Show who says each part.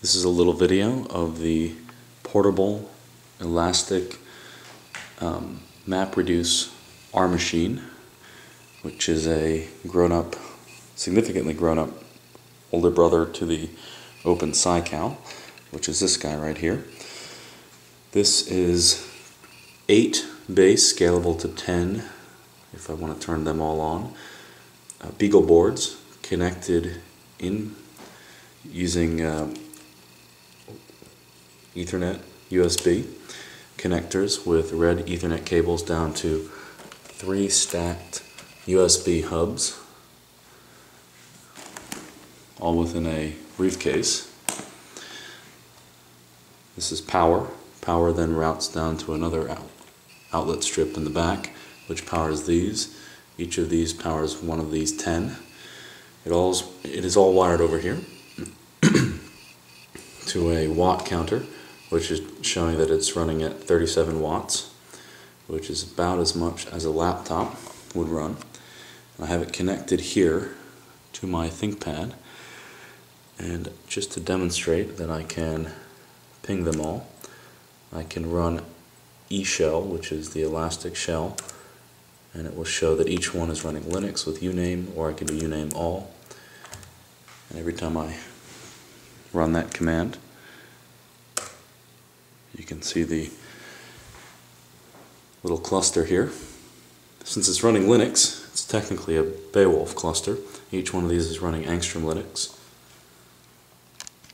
Speaker 1: This is a little video of the portable elastic um, MapReduce R machine, which is a grown-up, significantly grown-up older brother to the Open SciCal, which is this guy right here. This is 8 base, scalable to 10 if I want to turn them all on. Uh, Beagle boards connected in using uh, Ethernet USB connectors with red Ethernet cables down to three stacked USB hubs, all within a briefcase. This is power. Power then routes down to another out outlet strip in the back, which powers these. Each of these powers one of these 10. It, all, it is all wired over here to a watt counter which is showing that it's running at 37 watts, which is about as much as a laptop would run. I have it connected here to my ThinkPad, and just to demonstrate that I can ping them all, I can run eShell, which is the elastic shell, and it will show that each one is running Linux with uname, or I can do uname all. And every time I run that command, you can see the little cluster here. Since it's running Linux, it's technically a Beowulf cluster. Each one of these is running Angstrom Linux.